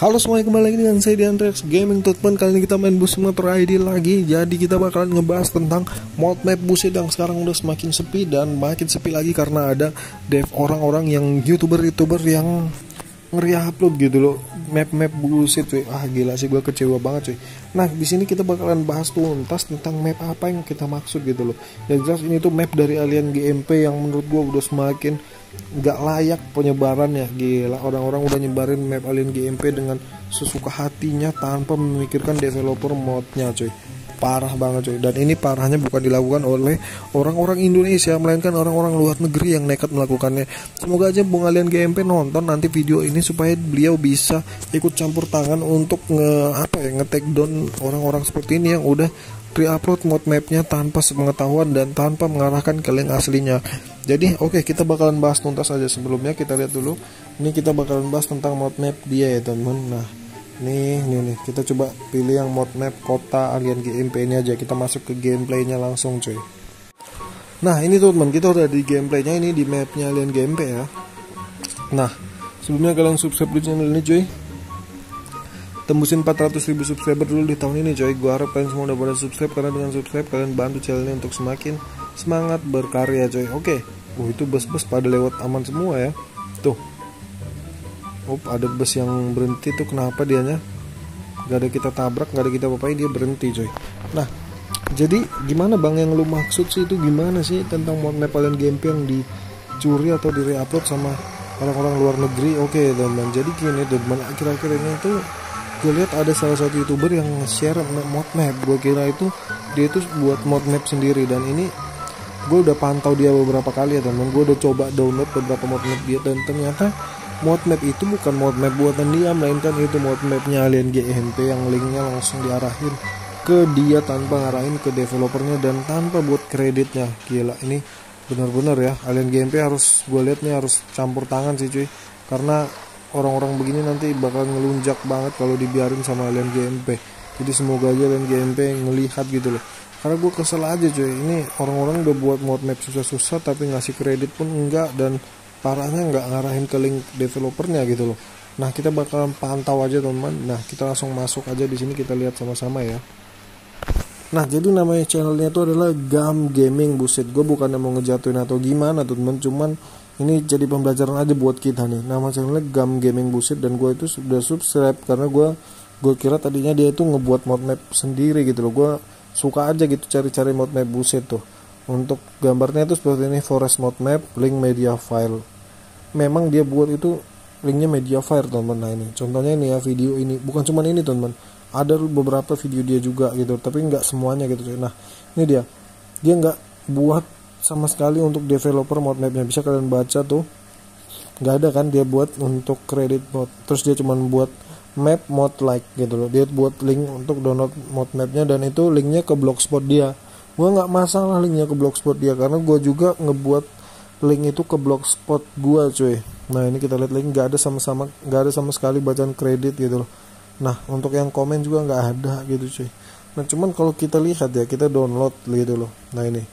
Halo semuanya kembali lagi dengan saya di Gaming Tutman Kali ini kita main bus motor ID lagi. Jadi kita bakalan ngebahas tentang mod map bus yang sekarang udah semakin sepi Dan makin sepi lagi karena ada dev orang-orang yang youtuber-youtuber yang ngeri-upload gitu loh. Map-map bullshit cuy. Ah gila sih gue kecewa banget cuy. Nah di sini kita bakalan bahas tuntas tentang map apa yang kita maksud gitu loh. Yang jelas ini tuh map dari Alien GMP yang menurut gue udah semakin nggak layak penyebarannya. Gila orang-orang udah nyebarin map Alien GMP dengan sesuka hatinya tanpa memikirkan developer modnya cuy parah banget cuy. Dan ini parahnya bukan dilakukan oleh orang-orang Indonesia melainkan orang-orang luar negeri yang nekat melakukannya. Semoga aja Bung Alien GMP nonton nanti video ini supaya beliau bisa ikut campur tangan untuk nge apa ya nge take down orang-orang seperti ini yang udah re-upload mod mapnya tanpa sepengetahuan dan tanpa mengarahkan ke link aslinya. Jadi oke okay, kita bakalan bahas tuntas aja sebelumnya. Kita lihat dulu. Ini kita bakalan bahas tentang mod map dia ya teman nah nih nih nih. Kita coba pilih yang mod map kota alien GMP ini aja. Kita masuk ke gameplaynya langsung cuy. Nah ini tuh teman kita udah di gameplaynya ini di mapnya alien GMP ya. Nah sebelumnya kalian subscribe di channel ini cuy. Tembusin 400 ribu subscriber dulu di tahun ini coy gue harap kalian semua udah pada subscribe karena dengan subscribe kalian bantu channel ini untuk semakin semangat berkarya coy oke. Oh itu bus-bus pada lewat aman semua ya. Tuh oh ada bus yang berhenti tuh kenapa dianya? Gak ada kita tabrak gak ada kita apa dia berhenti coy. Nah jadi gimana bang yang lu maksud sih itu gimana sih tentang mod map kalian gameplay yang dicuri atau di reupload sama orang-orang luar negeri? Oke okay, teman jadi gini teman akhir-akhir ini tuh gue lihat ada salah satu youtuber yang share mod map. Gue kira itu dia itu buat mod map sendiri dan ini gue udah pantau dia beberapa kali ya teman gue udah coba download beberapa mod map dia dan ternyata mod map itu bukan mod map buatan dia melainkan itu mod mapnya Alien GMP yang linknya langsung diarahin ke dia tanpa ngarahin ke developernya dan tanpa buat kreditnya. Gila ini benar-benar ya Alien GMP harus gue lihat nih harus campur tangan sih cuy. Karena orang-orang begini nanti bakal ngelunjak banget kalau dibiarin sama Alien GMP jadi semoga aja Alien GMP ngelihat gitu loh. Karena gue kesel aja cuy. Ini orang-orang udah buat mod map susah-susah tapi ngasih kredit pun enggak dan parahnya nggak ngarahin ke link developernya gitu loh. Nah kita bakal pantau aja teman nah kita langsung masuk aja di sini kita lihat sama-sama ya. Nah jadi namanya channelnya itu adalah Gam Gaming buset. Gue bukannya mau ngejatuhin atau gimana teman cuman ini jadi pembelajaran aja buat kita nih. Nama channelnya Gam Gaming Busit dan gue itu sudah subscribe karena gue gue kira tadinya dia itu ngebuat mod map sendiri gitu loh. Gue suka aja gitu cari-cari mod map Busit tuh untuk gambarnya itu seperti ini forest mod map link media file. Memang dia buat itu linknya media file teman nah ini. Contohnya ini ya video ini. Bukan cuma ini teman ada beberapa video dia juga gitu. Tapi nggak semuanya gitu nah ini dia. Dia nggak buat sama sekali untuk developer mod mapnya. Bisa kalian baca tuh. Nggak ada kan dia buat untuk kredit mod terus dia cuma buat map mod like gitu loh. Dia buat link untuk download mod mapnya dan itu linknya ke blogspot dia gue nggak masalah linknya ke blogspot dia karena gue juga ngebuat link itu ke blogspot gue cuy. Nah ini kita lihat link nggak ada sama-sama nggak ada sama sekali bacaan kredit gitu loh. Nah untuk yang komen juga nggak ada gitu cuy. Nah cuman kalau kita lihat ya kita download gitu loh. Nah ini.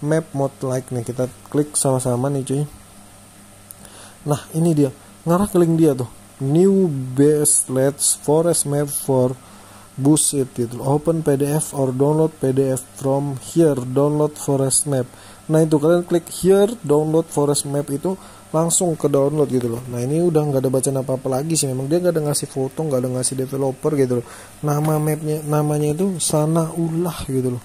Map mod like nih kita klik sama-sama nih cuy. Nah ini dia. Ngarah ke link dia tuh. New best let's forest map for bullshit gitu open pdf or download pdf from here. Download forest map. Nah itu kalian klik here download forest map itu langsung ke download gitu loh. Nah ini udah nggak ada bacaan apa apa lagi sih. Memang dia nggak ada ngasih foto nggak ada ngasih developer gitu loh. Nama mapnya namanya itu sana ulah gitu loh.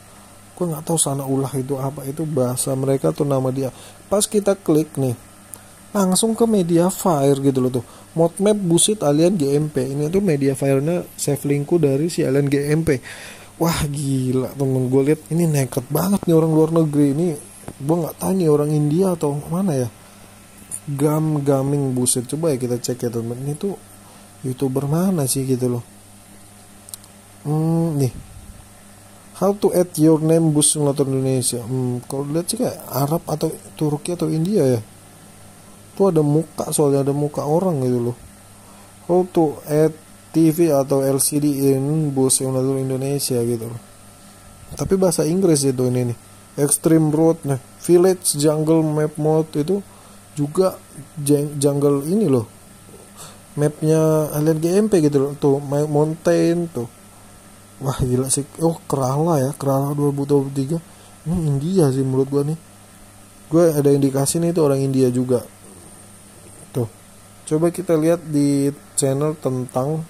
Gue nggak tahu sana ulah itu apa. Itu bahasa mereka tuh nama dia. Pas kita klik nih langsung ke media fire gitu loh tuh. Mod map busit alien GMP ini tuh media filenya save linkku dari si alien GMP wah gila temen gue lihat ini nekat banget nih orang luar negeri. Ini gue nggak nih orang India atau mana ya. Gam gaming busit. Coba ya kita cek ya temen. Ini tuh youtuber mana sih gitu loh. Hmm, nih. How to add your name bus simulator Indonesia? Hmm, kalau lihat sih kayak Arab atau Turki atau India ya. Tuh ada muka soalnya ada muka orang gitu loh. How to add TV atau LCD in bus simulator Indonesia gitu loh. Tapi bahasa Inggris itu ini nih. Extreme Road, nah Village Jungle Map Mode itu juga jungle ini loh. mapnya Alien GMP gitu loh tuh Mountain tuh wah gila sih oh Kerala ya Kerala 2023 ini India sih menurut gua nih gue ada indikasi nih itu orang India juga tuh coba kita lihat di channel tentang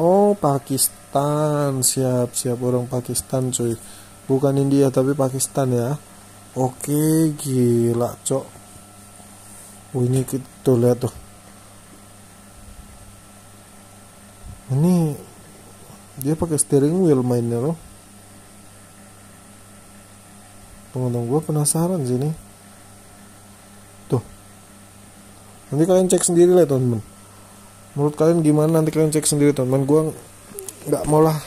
oh Pakistan. Siap siap orang Pakistan cuy. Bukan India tapi Pakistan ya. Oke gila cok. Oh, ini kita lihat tuh. Ini dia pakai steering wheel mainnya loh. Tunggu gue penasaran sih ini tuh nanti kalian cek sendiri lah teman-teman. Menurut kalian gimana? Nanti kalian cek sendiri teman-teman. Gue nggak mau lah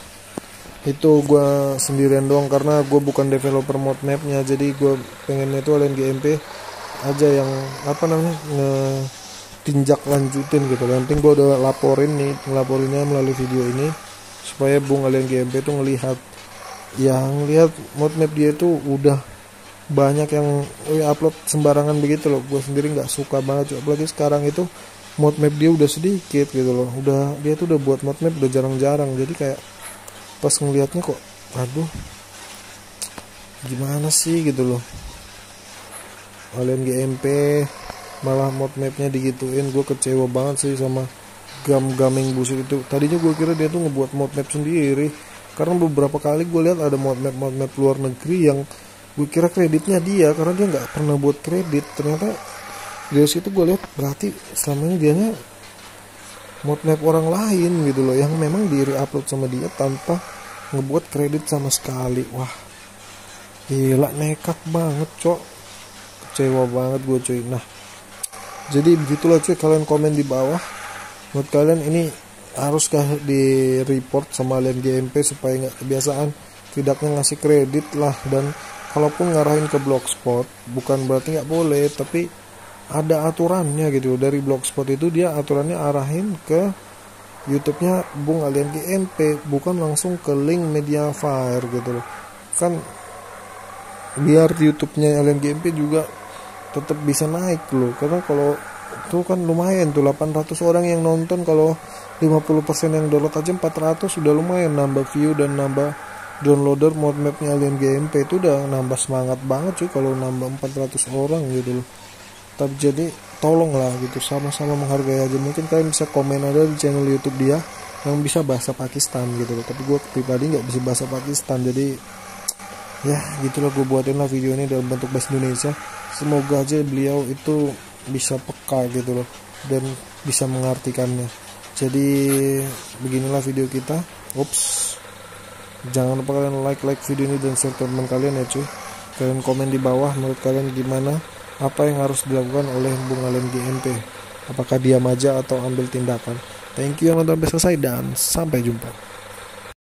itu gue sendirian doang karena gue bukan developer mod mapnya. Jadi gue pengennya itu Alien GMP aja yang apa namanya nge tinjak lanjutin gitu. Yang penting gue udah laporin nih ngelaporinnya melalui video ini supaya Bung Alien GMP itu ngelihat. Yang lihat mod map dia itu udah banyak yang oh, upload sembarangan begitu loh. Gue sendiri nggak suka banget apalagi sekarang itu mod map dia udah sedikit gitu loh. Udah dia tuh udah buat mod map udah jarang-jarang. Jadi kayak pas ngelihatnya kok aduh gimana sih? gitu loh. Alien GMP malah mod mapnya digituin. Gue kecewa banget sih sama gam gaming busuk itu. Tadinya gue kira dia tuh ngebuat mod map sendiri. Karena beberapa kali gue lihat ada mod map mod map luar negeri yang gue kira kreditnya dia karena dia nggak pernah buat kredit. Ternyata dari situ gue lihat berarti selama ini dianya map orang lain gitu loh yang memang di upload sama dia tanpa ngebuat kredit sama sekali. Wah gila nekat banget cok. Kecewa banget gue cuy. Nah jadi begitulah cuy. Kalian komen di bawah. Buat kalian ini haruskah di report sama Alien GMP supaya nggak kebiasaan tidaknya ngasih kredit lah dan kalaupun ngarahin ke blogspot bukan berarti nggak boleh tapi ada aturannya gitu. Dari blogspot itu dia aturannya arahin ke YouTube-nya Bung Alien GMP bukan langsung ke link Mediafire gitu loh. Kan biar YouTube-nya Alien GMP juga tetap bisa naik loh karena kalau itu kan lumayan tuh 800 orang yang nonton kalau 50% yang download aja 400 sudah lumayan nambah view dan nambah downloader mod mapnya Alien GMP itu udah nambah semangat banget cuy kalau nambah 400 orang gitu loh. Tapi jadi tolong lah gitu sama-sama menghargai aja. Mungkin kalian bisa komen ada di channel YouTube dia yang bisa bahasa Pakistan gitu loh. Tapi gue pribadi nggak bisa bahasa Pakistan jadi ya gitulah gue buatin lah video ini dalam bentuk bahasa Indonesia. Semoga aja beliau itu bisa peka gitu loh dan bisa mengartikannya. Jadi beginilah video kita. Ups jangan lupa kalian like like video ini dan share teman kalian ya cuy. Kalian komen di bawah menurut kalian gimana apa yang harus dilakukan oleh Bung Alen GMP apakah diam aja atau ambil tindakan? Thank you yang nonton sampai selesai dan sampai jumpa